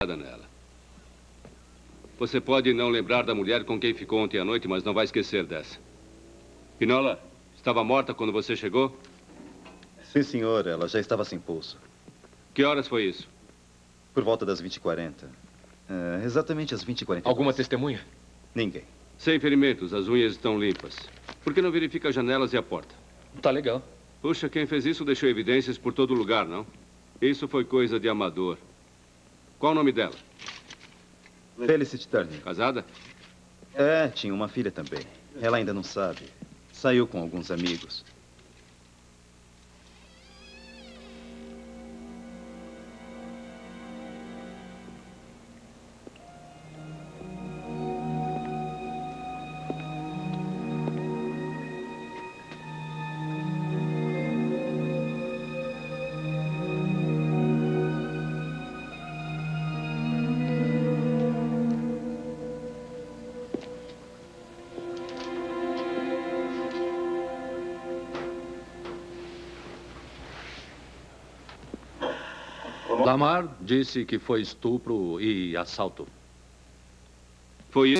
nada nela. Você pode não lembrar da mulher com quem ficou ontem à noite, mas não vai esquecer dessa. Pinola, estava morta quando você chegou? Sim, senhor. Ela já estava sem pulso. Que horas foi isso? Por volta das 20h40. É, exatamente às 20h40. Alguma testemunha? Ninguém. Sem ferimentos, as unhas estão limpas. Por que não verifica as janelas e a porta? Tá legal. Puxa, quem fez isso deixou evidências por todo lugar, não? Isso foi coisa de amador. Qual o nome dela? Felicity Turner. Casada? É, tinha uma filha também. Ela ainda não sabe. Saiu com alguns amigos. Lamar disse que foi estupro e assalto. Foi.